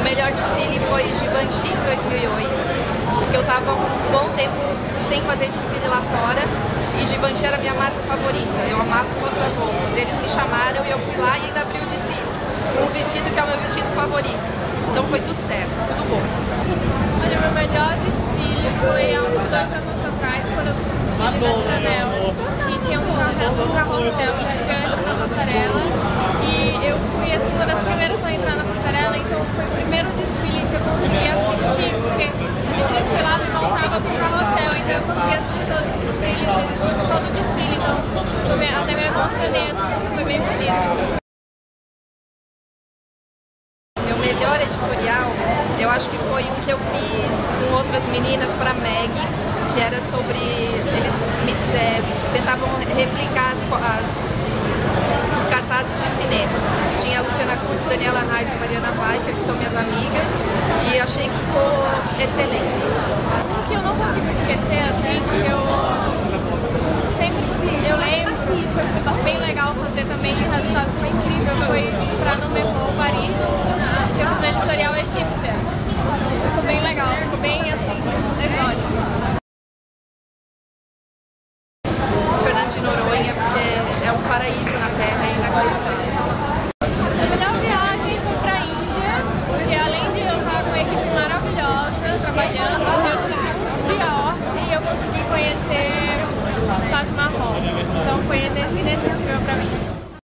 melhor desfile foi Givenchy 2008, porque eu estava um bom tempo sem fazer desfile lá fora. E Givenchy era minha marca favorita, eu amava todas as roupas. Eles me chamaram e eu fui lá e ainda abri o desfile, com um vestido que é o meu vestido favorito. Então foi tudo certo, tudo bom. Olha, meu melhor desfile foi há uns dois anos atrás, quando eu fiz o desfile da Chanel, e tinha um um carrossel gigante na passarela, foi o primeiro desfile que eu consegui assistir, porque a gente desfilava e voltava pro carrossel, então eu consegui assistir todos os desfiles, todo o desfile, então até me emocionei, assim, foi bem bonito. Meu melhor editorial, eu acho que foi um que eu fiz com outras meninas para Meg, que era sobre. Eles me, é, tentavam replicar as, as, Luciana Kurtz, Daniela Reis e Mariana Weicker, que são minhas amigas, e achei que ficou excelente. O que eu não consigo esquecer, assim, que eu sempre eu lembro, foi bem legal fazer também, o resultado foi incrível, foi para no Merlot Paris, que eu fiz a editorial egípcia. Ficou bem legal, ficou bem assim, exótico. Fernando de Noronha, porque é um paraíso na Terra, é inacreditável. Eu consegui conhecer